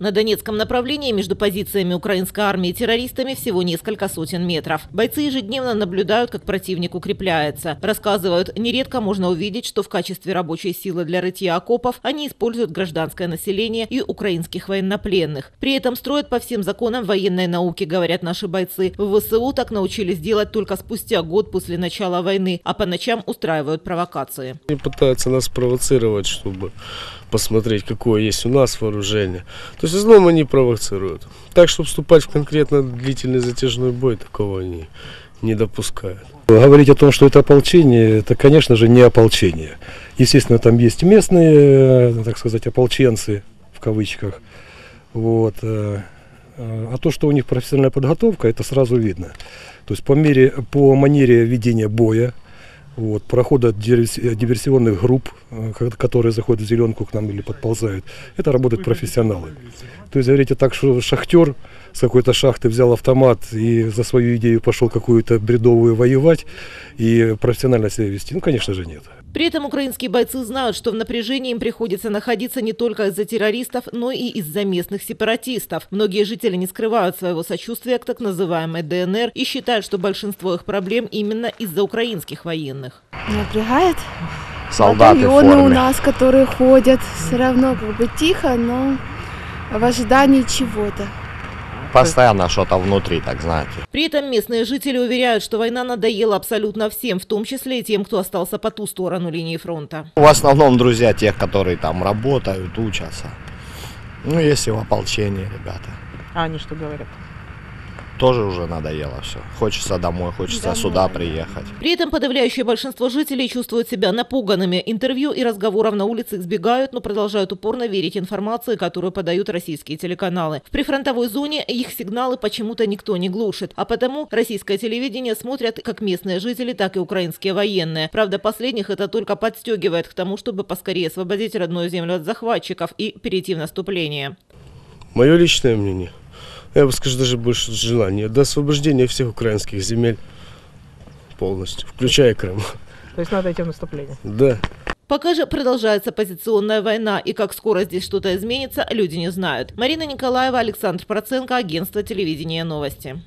На Донецком направлении между позициями украинской армии и террористами всего несколько сотен метров. Бойцы ежедневно наблюдают, как противник укрепляется. Рассказывают, нередко можно увидеть, что в качестве рабочей силы для рытья окопов они используют гражданское население и украинских военнопленных. При этом строят по всем законам военной науки, говорят наши бойцы. В ВСУ так научились делать только спустя год после начала войны, а по ночам устраивают провокации. Они пытаются нас провоцировать, чтобы посмотреть, какое есть у нас вооружение. То есть в основном они провоцируют. Так, чтобы вступать в конкретно длительный затяжной бой, такого они не допускают. Говорить о том, что это ополчение, это, конечно же, не ополчение. Естественно, там есть местные, э, так сказать, ополченцы, в кавычках. Вот. э, э, А то, что у них профессиональная подготовка, это сразу видно. То есть по, мере, по манере ведения боя, вот, прохода диверс- диверсионных групп, э, ко- которые заходят в зеленку к нам или подползают, это работают профессионалы. То есть говорите так, что шахтер с какой-то шахты взял автомат и за свою идею пошел какую-то бредовую воевать и профессионально себя вести, ну, конечно же, нет. При этом украинские бойцы знают, что в напряжении им приходится находиться не только из-за террористов, но и из-за местных сепаратистов. Многие жители не скрывают своего сочувствия к так называемой ДНР и считают, что большинство их проблем именно из-за украинских военных. Напрягает. солдаты Батальоны у нас, которые ходят, все равно как бы тихо, но в ожидании чего-то. Постоянно что-то внутри, так знаете. При этом местные жители уверяют, что война надоела абсолютно всем, в том числе и тем, кто остался по ту сторону линии фронта. В основном друзья тех, которые там работают, учатся. Ну, если в ополчении, ребята. А они что говорят? Тоже уже надоело все. Хочется домой, хочется Домой. сюда приехать. При этом подавляющее большинство жителей чувствуют себя напуганными. Интервью и разговоров на улице избегают, но продолжают упорно верить информации, которую подают российские телеканалы. В прифронтовой зоне их сигналы почему-то никто не глушит, а потому российское телевидение смотрят как местные жители, так и украинские военные. Правда, последних это только подстегивает к тому, чтобы поскорее освободить родную землю от захватчиков и перейти в наступление. Мое личное мнение, я бы скажу даже больше желание, до освобождения всех украинских земель полностью, включая Крым. То есть надо идти в наступление. Да. Пока же продолжается позиционная война, и как скоро здесь что-то изменится, люди не знают. Марина Николаева, Александр Проценко, агентство телевидения новости.